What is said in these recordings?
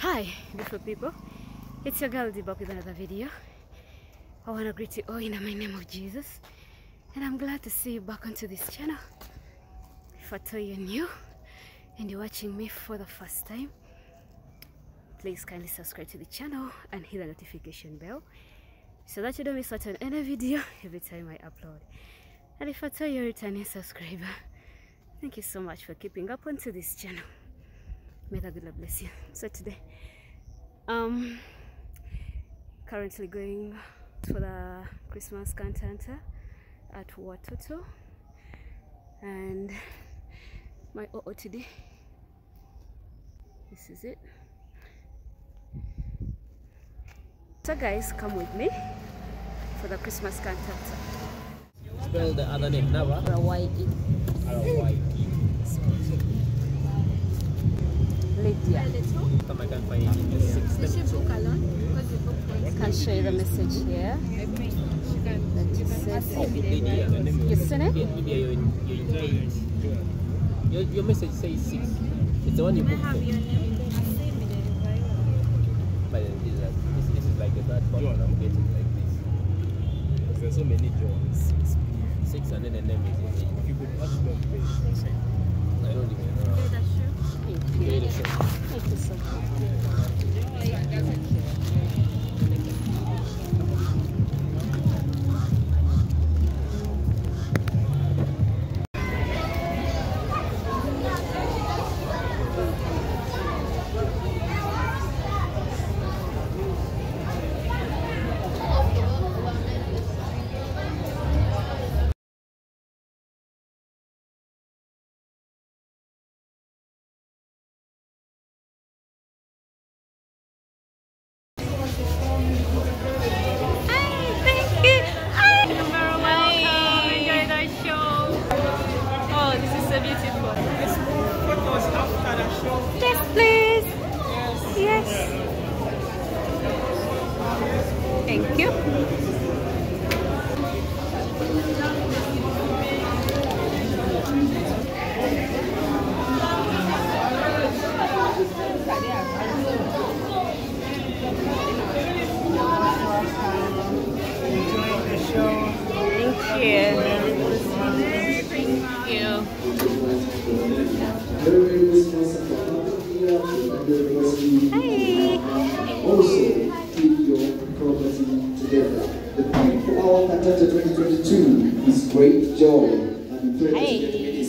Hi, beautiful people. It's your girl Dee back with another video. I want to greet you all in the name of Jesus. And I'm glad to see you back onto this channel. If I tell you're new and you're watching me for the first time, please kindly subscribe to the channel and hit the notification bell so that you don't miss out on any video every time I upload. And if I tell you're a returning subscriber, thank you so much for keeping up onto this channel. May the good Lord bless you. So today, um, currently going for the Christmas cantata at Watoto, and my OOTD. This is it. So guys, come with me for the Christmas cantata. Spell the other name, Nava. R-Y-E. R-Y-E. Lydia. Come, I can't find it in the six. Let me check. I can show you the message here. That it says, Oh, Lydia. you seen it? Lydia, Lydia, you're in, you're in eight. Your, your message says six. It's the one you booked for. But this is, like- this, this is like the third one I'm getting like this. There's so many Johns. Six and then the name is eight. If you could ask them, please. I don't even know. Thank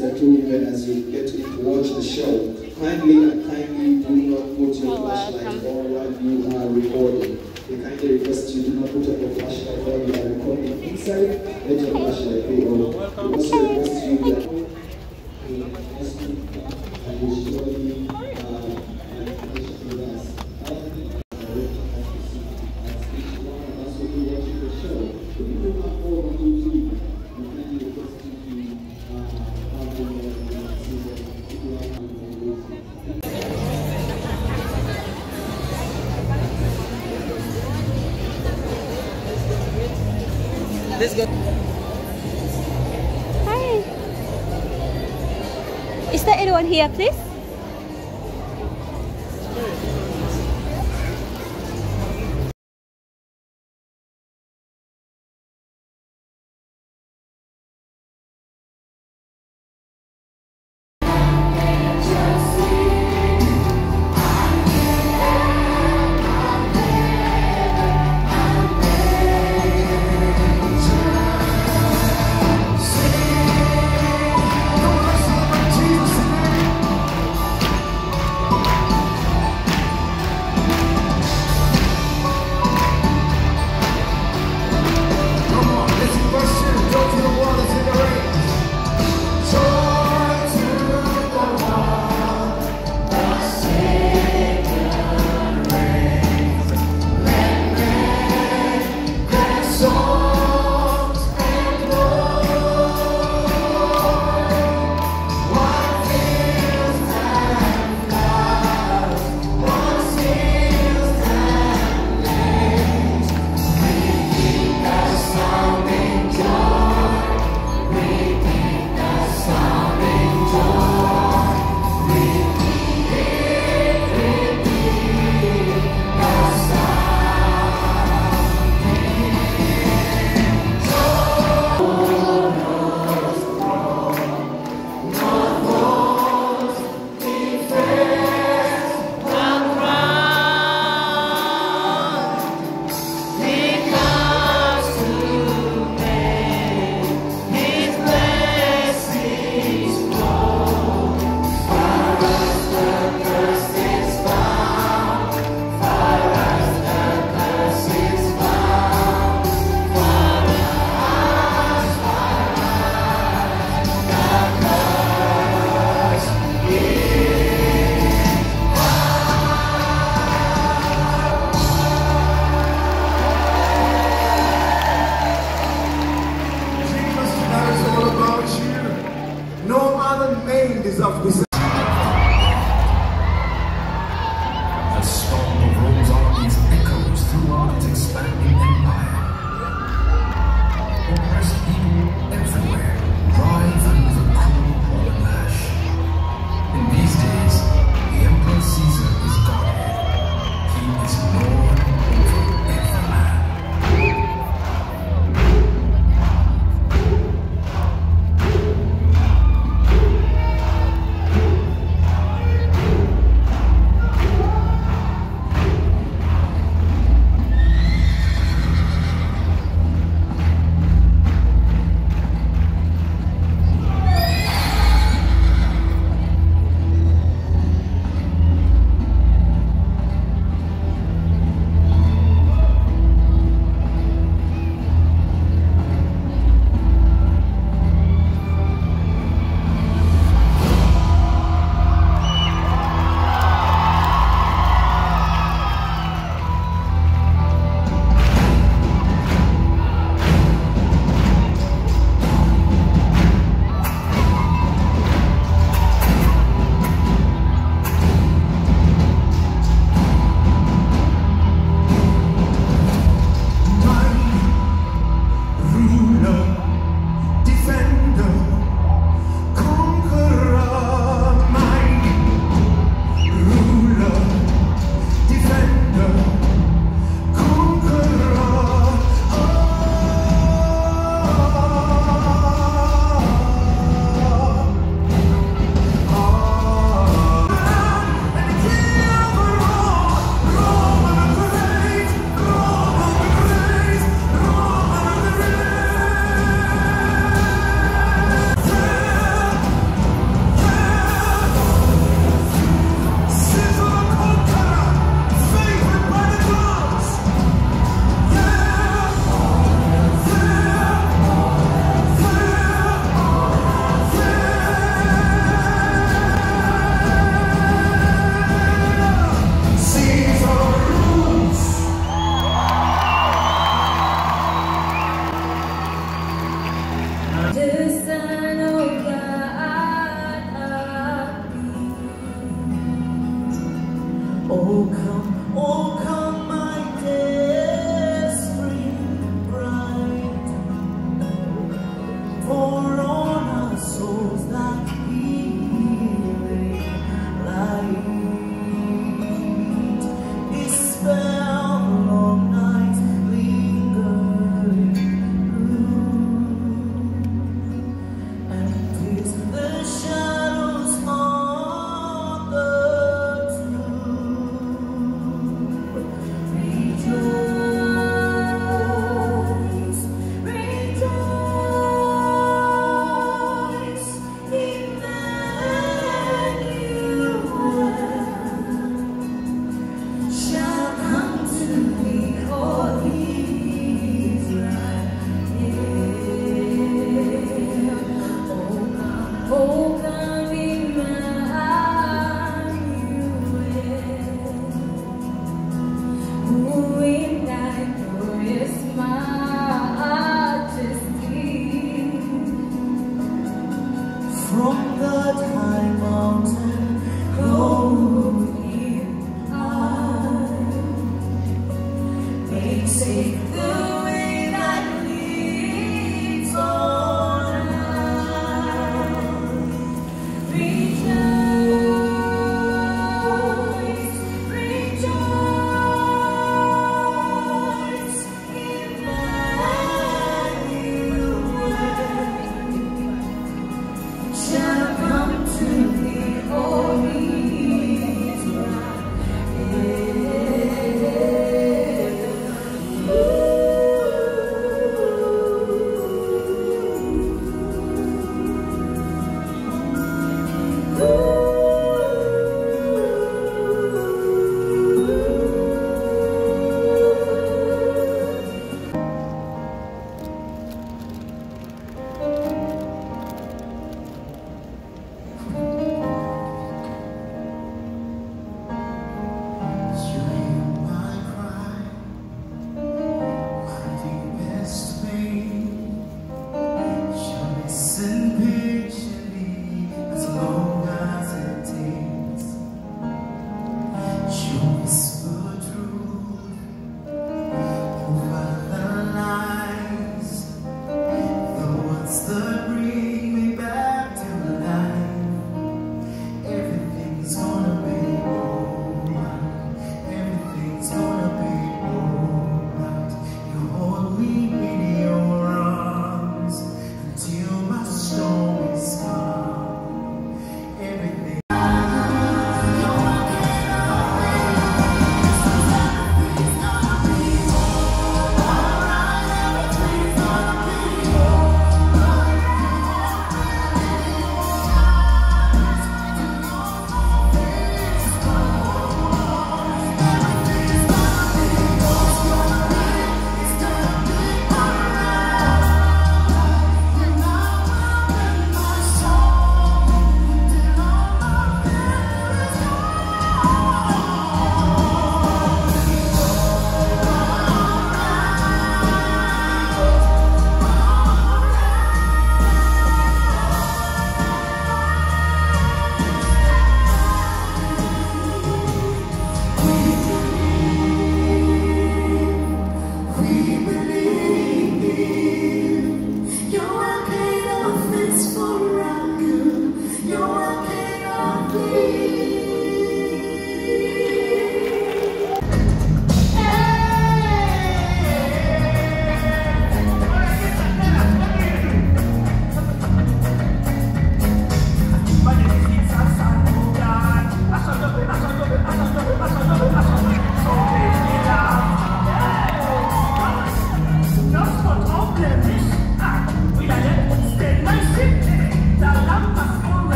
you get minister to even as you get to watch the show. Kindly and kindly do not put your flashlight on while you are recording. We kindly request you do not put up your flashlight while you are recording inside. Let your flashlight be on. We also request you here, please?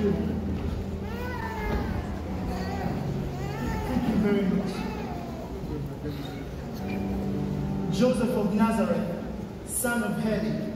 Thank you very much. Joseph of Nazareth, son of Heli,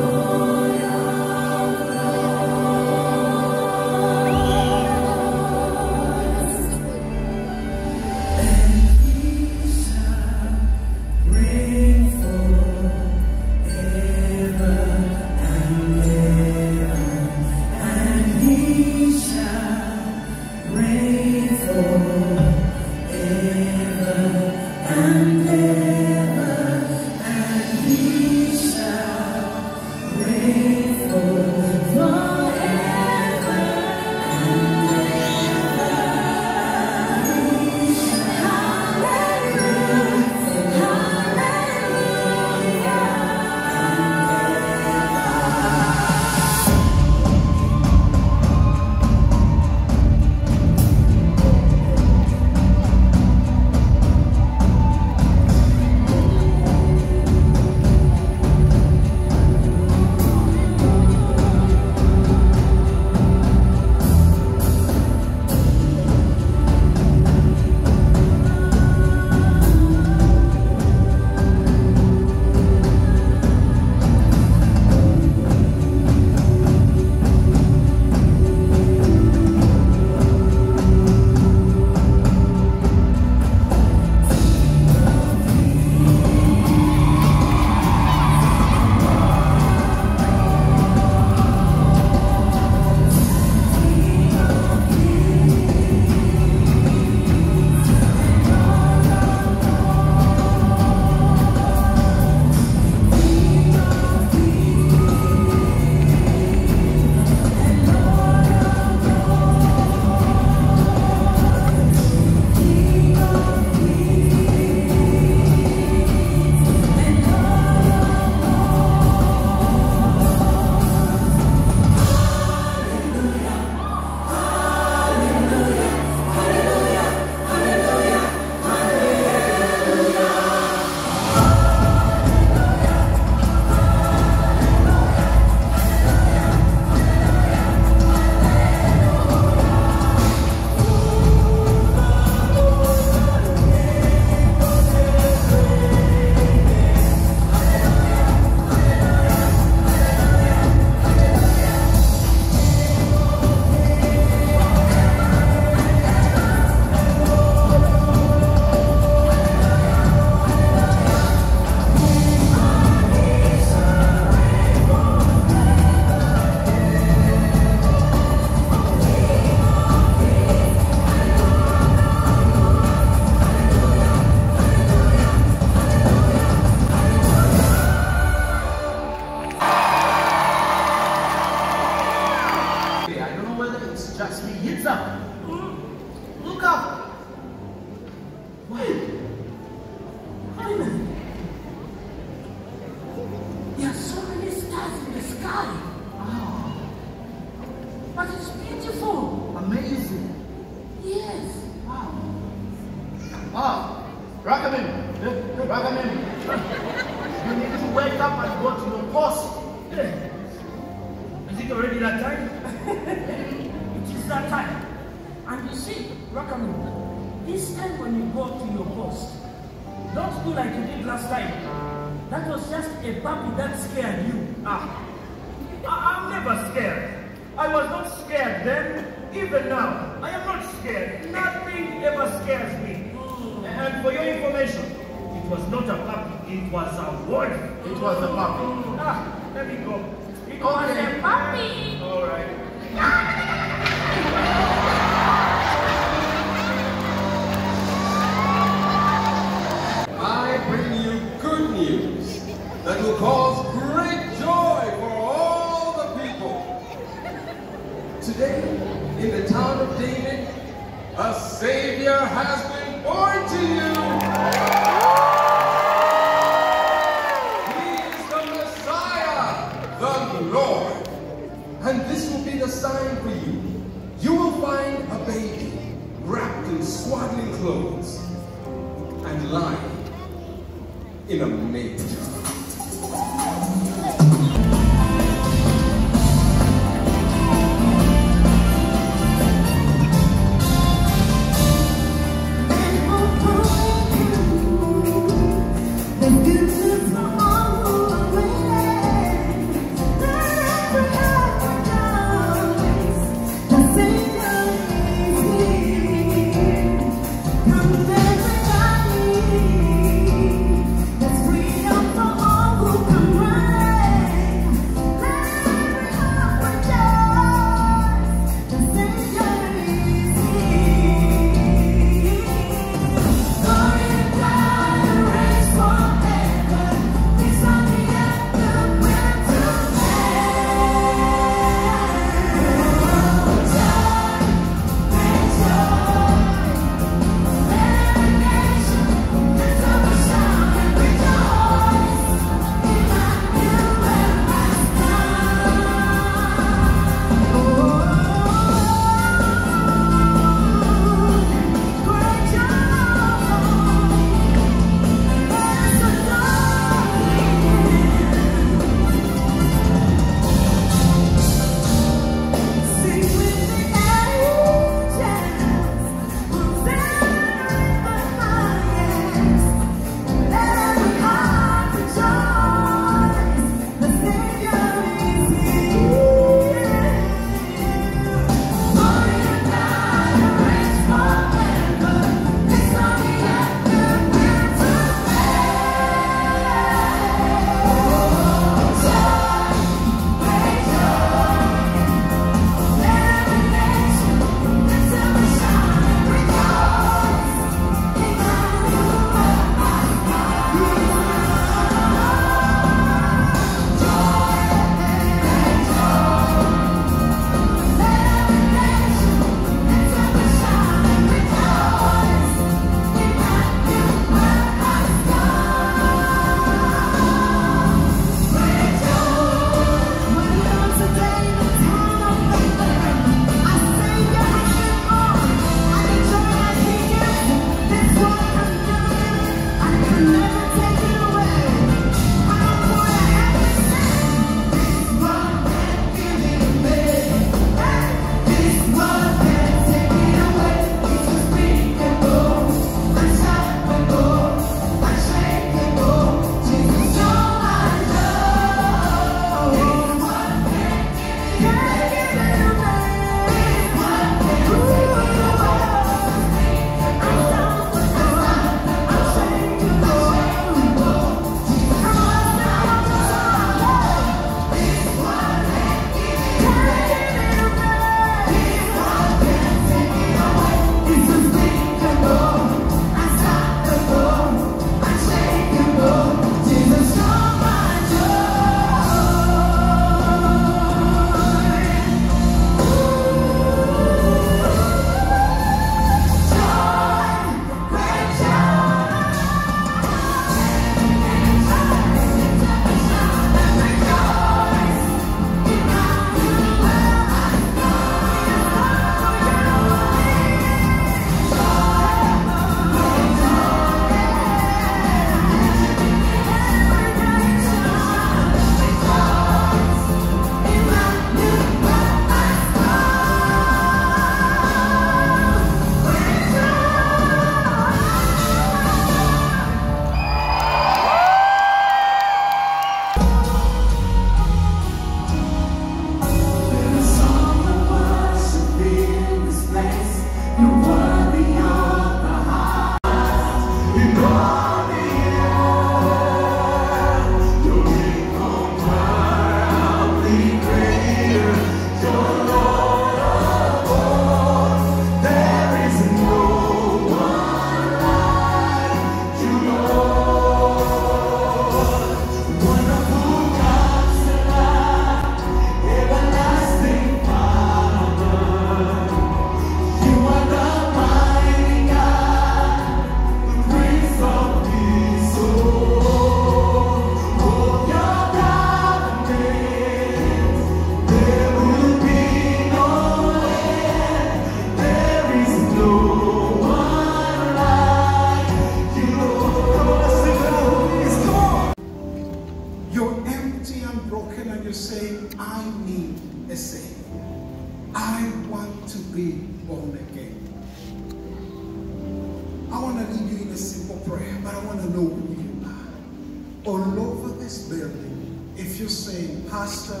you're saying, Pastor,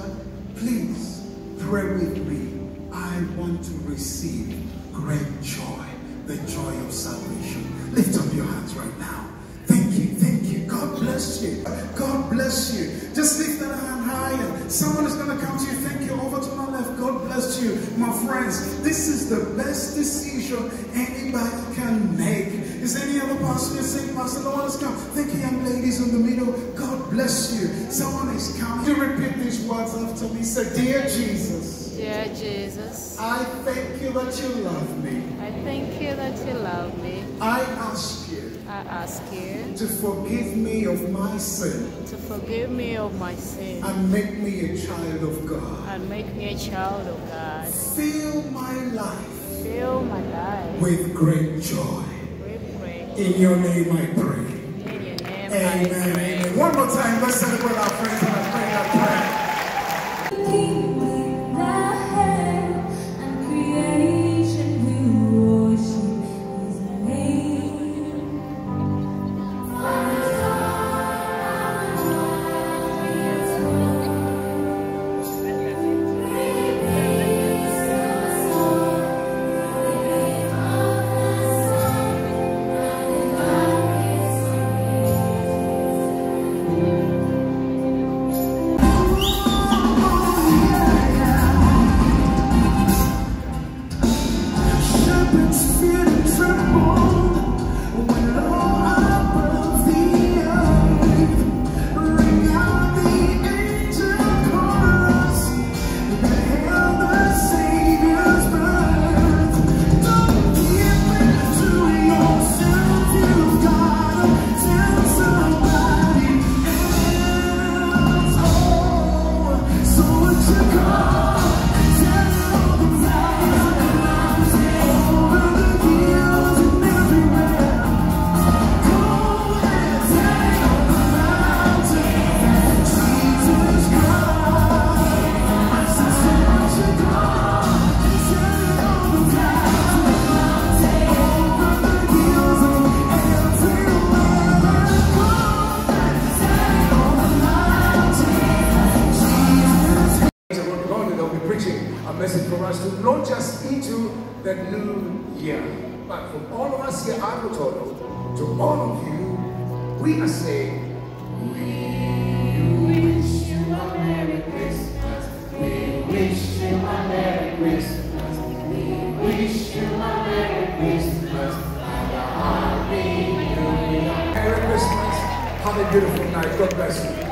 please pray with me. I want to receive great joy, the joy of salvation. Lift up your hands right now. Thank you, thank you. God bless you. God bless you. Just lift that hand higher. Someone is going to come to you. Thank you. Over to my left. God bless you. My friends, this is the best decision anybody can make. Is there any other pastor you're saying, Pastor, one has come? Thank you, young ladies in the middle. God bless you. Someone is coming. You repeat these words after me. Say, Dear Jesus, Dear Jesus, I thank you that you love me. I thank you that you love me. I ask you I ask you to forgive me of my sin to forgive me of my sin and make me a child of God. and make me a child of God. Fill my life Fill my life with great joy. In your name I pray. In your name I Amen. Amen. One more time, let's celebrate our friends Christmas. Have a beautiful night. God bless you.